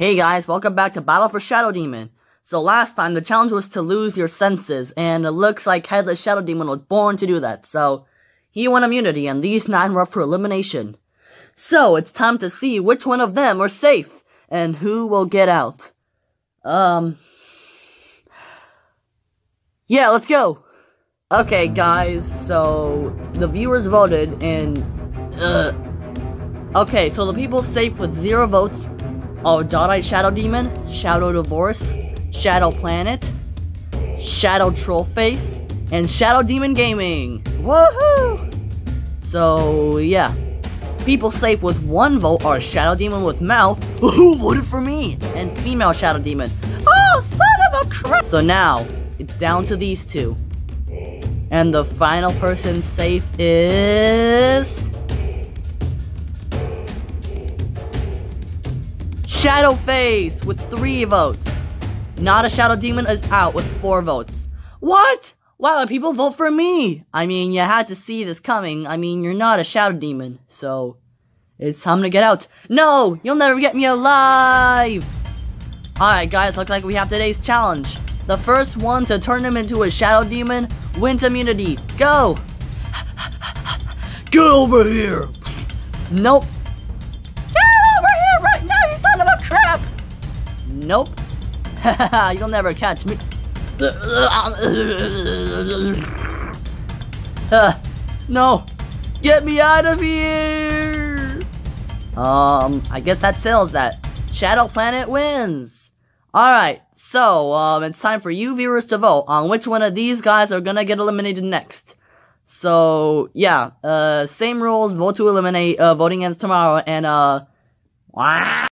Hey guys, welcome back to Battle for Shadow Demon. So last time, the challenge was to lose your senses, and it looks like Headless Shadow Demon was born to do that, so he won immunity, and these nine were up for elimination. So, it's time to see which one of them are safe, and who will get out. Um... Yeah, let's go! Okay, guys, so, the viewers voted, and, uh... Okay, so the people safe with zero votes Oh, are Dot Shadow Demon, Shadow Divorce, Shadow Planet, Shadow Troll Face, and Shadow Demon Gaming. Woohoo! So, yeah. People safe with one vote are Shadow Demon with Mouth, who voted for me, and Female Shadow Demon. Oh, son of a crap! So now, it's down to these two. And the final person safe is... Shadowface with three votes. Not a Shadow Demon is out with four votes. What? Why Wow, people vote for me. I mean, you had to see this coming. I mean, you're not a Shadow Demon, so it's time to get out. No, you'll never get me alive. Alright, guys, looks like we have today's challenge. The first one to turn him into a Shadow Demon wins immunity. Go! Get over here! Nope. Nope. You'll never catch me. uh, no. Get me out of here! Um, I guess that settles that. Shadow Planet wins! Alright, so, um, it's time for you viewers to vote on which one of these guys are gonna get eliminated next. So, yeah, uh, same rules, vote to eliminate, uh, voting ends tomorrow, and, uh,